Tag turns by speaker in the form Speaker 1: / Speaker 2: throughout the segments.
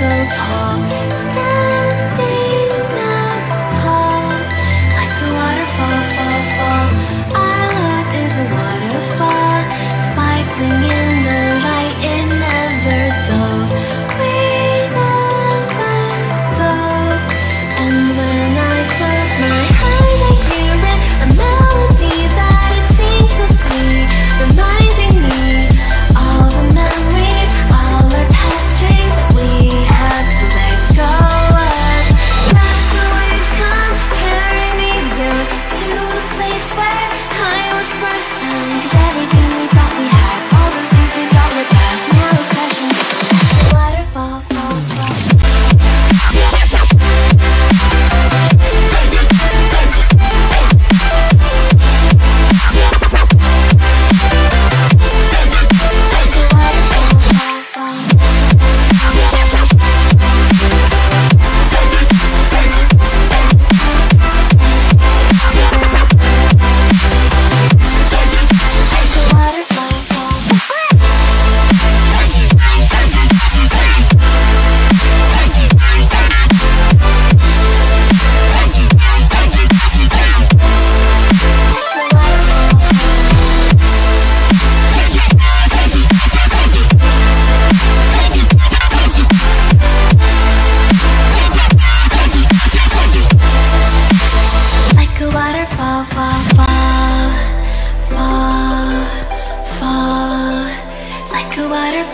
Speaker 1: so tall.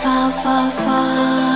Speaker 1: far, far, far.